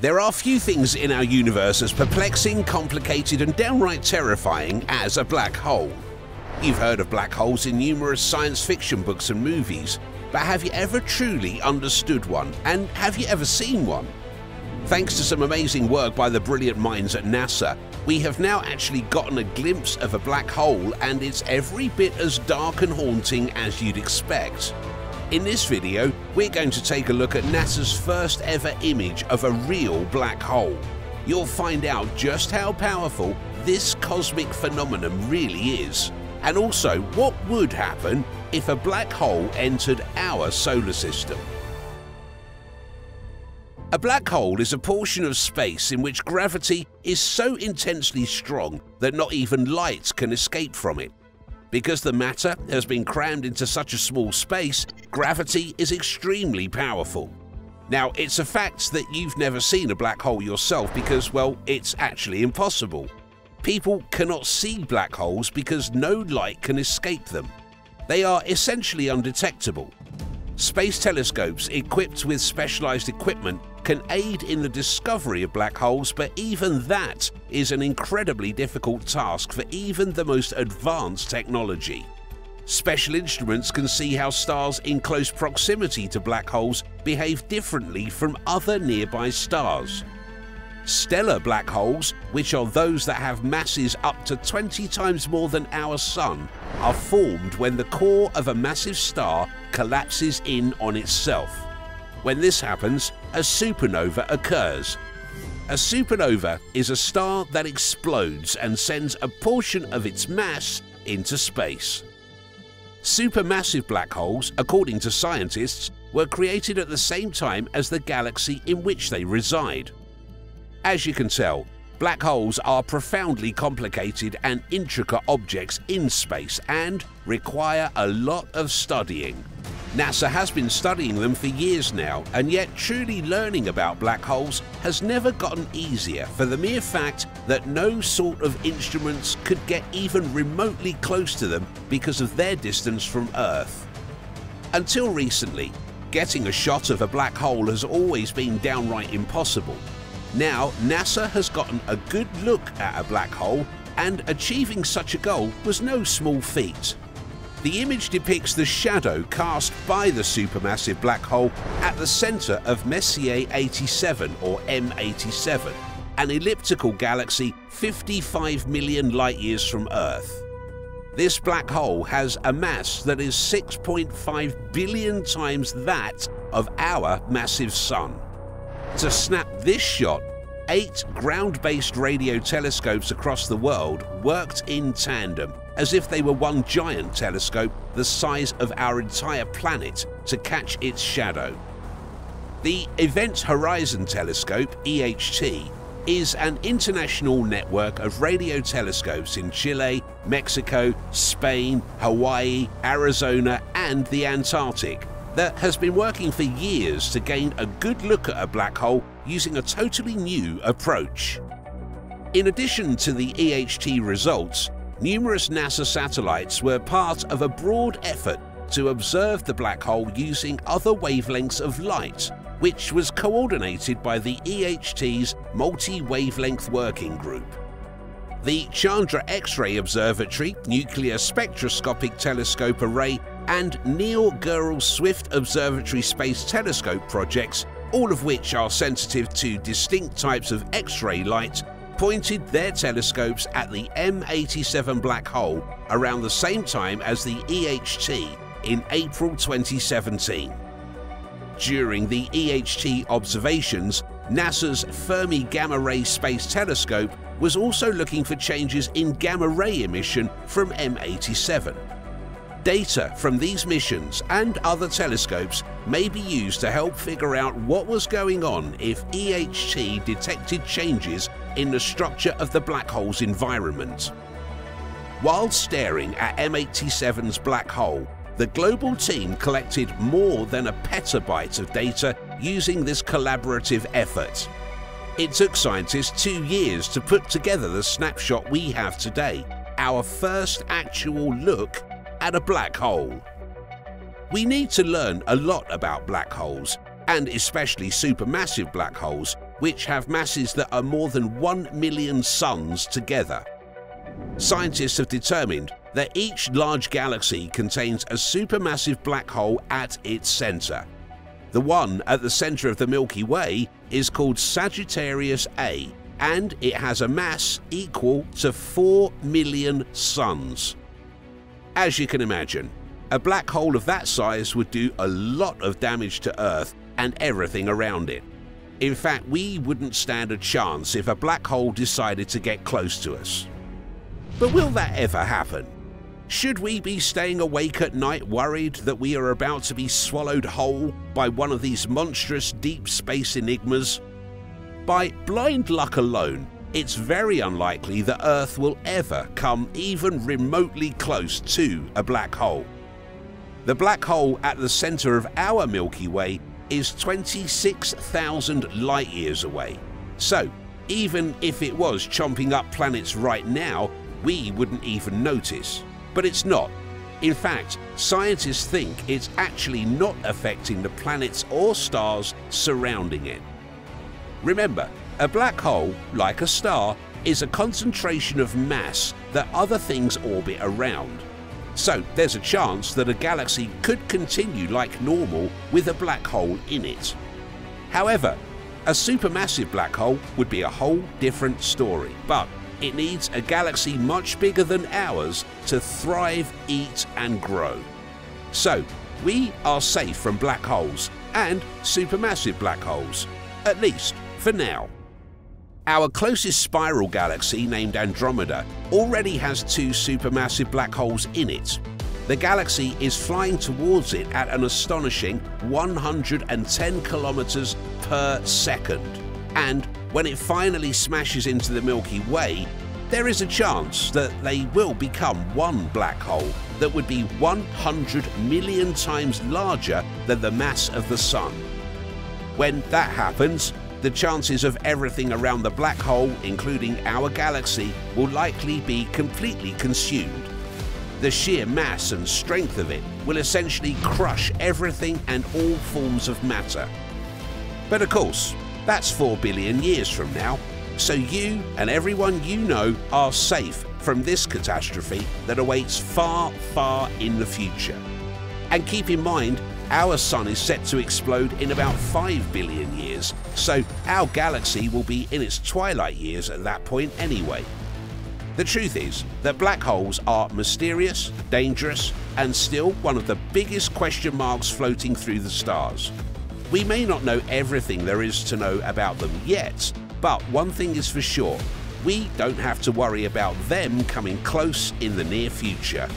There are few things in our universe as perplexing, complicated and downright terrifying as a black hole. You've heard of black holes in numerous science fiction books and movies, but have you ever truly understood one? And have you ever seen one? Thanks to some amazing work by the brilliant minds at NASA, we have now actually gotten a glimpse of a black hole and it's every bit as dark and haunting as you'd expect. In this video, we're going to take a look at NASA's first ever image of a real black hole. You'll find out just how powerful this cosmic phenomenon really is, and also what would happen if a black hole entered our solar system. A black hole is a portion of space in which gravity is so intensely strong that not even light can escape from it. Because the matter has been crammed into such a small space, gravity is extremely powerful. Now, it's a fact that you've never seen a black hole yourself because, well, it's actually impossible. People cannot see black holes because no light can escape them. They are essentially undetectable. Space telescopes equipped with specialized equipment can aid in the discovery of black holes, but even that is an incredibly difficult task for even the most advanced technology. Special instruments can see how stars in close proximity to black holes behave differently from other nearby stars. Stellar black holes, which are those that have masses up to 20 times more than our Sun, are formed when the core of a massive star collapses in on itself. When this happens, a supernova occurs. A supernova is a star that explodes and sends a portion of its mass into space. Supermassive black holes, according to scientists, were created at the same time as the galaxy in which they reside. As you can tell, black holes are profoundly complicated and intricate objects in space and require a lot of studying. NASA has been studying them for years now, and yet truly learning about black holes has never gotten easier for the mere fact that no sort of instruments could get even remotely close to them because of their distance from Earth. Until recently, getting a shot of a black hole has always been downright impossible, now, NASA has gotten a good look at a black hole, and achieving such a goal was no small feat. The image depicts the shadow cast by the supermassive black hole at the centre of Messier 87 or M87, an elliptical galaxy 55 million light years from Earth. This black hole has a mass that is 6.5 billion times that of our massive Sun. To snap this shot, eight ground-based radio telescopes across the world worked in tandem, as if they were one giant telescope the size of our entire planet to catch its shadow. The Event Horizon Telescope, EHT, is an international network of radio telescopes in Chile, Mexico, Spain, Hawaii, Arizona and the Antarctic that has been working for years to gain a good look at a black hole using a totally new approach. In addition to the EHT results, numerous NASA satellites were part of a broad effort to observe the black hole using other wavelengths of light, which was coordinated by the EHT's Multi-Wavelength Working Group. The Chandra X-ray Observatory Nuclear Spectroscopic Telescope Array and Neil Gehrels Swift Observatory Space Telescope projects, all of which are sensitive to distinct types of X-ray light, pointed their telescopes at the M87 black hole around the same time as the EHT in April 2017. During the EHT observations, NASA's Fermi Gamma Ray Space Telescope was also looking for changes in gamma ray emission from M87. Data from these missions and other telescopes may be used to help figure out what was going on if EHT detected changes in the structure of the black hole's environment. While staring at M87's black hole, the global team collected more than a petabyte of data using this collaborative effort. It took scientists two years to put together the snapshot we have today, our first actual look at a black hole. We need to learn a lot about black holes, and especially supermassive black holes, which have masses that are more than 1 million suns together. Scientists have determined that each large galaxy contains a supermassive black hole at its centre. The one at the centre of the Milky Way is called Sagittarius A and it has a mass equal to 4 million suns. As you can imagine, a black hole of that size would do a lot of damage to Earth and everything around it. In fact, we wouldn't stand a chance if a black hole decided to get close to us. But will that ever happen? Should we be staying awake at night worried that we are about to be swallowed whole by one of these monstrous deep space enigmas? By blind luck alone, it's very unlikely that Earth will ever come even remotely close to a black hole. The black hole at the centre of our Milky Way is 26,000 light years away. So, even if it was chomping up planets right now, we wouldn't even notice. But it's not. In fact, scientists think it's actually not affecting the planets or stars surrounding it. Remember, a black hole, like a star, is a concentration of mass that other things orbit around. So there's a chance that a galaxy could continue like normal with a black hole in it. However, a supermassive black hole would be a whole different story, but it needs a galaxy much bigger than ours to thrive, eat and grow. So, we are safe from black holes and supermassive black holes, at least for now. Our closest spiral galaxy, named Andromeda, already has two supermassive black holes in it. The galaxy is flying towards it at an astonishing 110 kilometers per second. And when it finally smashes into the Milky Way, there is a chance that they will become one black hole that would be 100 million times larger than the mass of the Sun. When that happens, the chances of everything around the black hole, including our galaxy, will likely be completely consumed. The sheer mass and strength of it will essentially crush everything and all forms of matter. But of course, that's 4 billion years from now, so you and everyone you know are safe from this catastrophe that awaits far, far in the future. And keep in mind, our sun is set to explode in about 5 billion years, so our galaxy will be in its twilight years at that point anyway. The truth is that black holes are mysterious, dangerous, and still one of the biggest question marks floating through the stars. We may not know everything there is to know about them yet, but one thing is for sure, we don't have to worry about them coming close in the near future.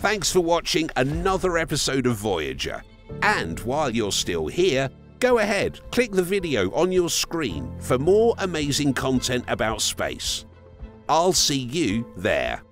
Thanks for watching another episode of Voyager. And while you're still here, go ahead, click the video on your screen for more amazing content about space. I'll see you there.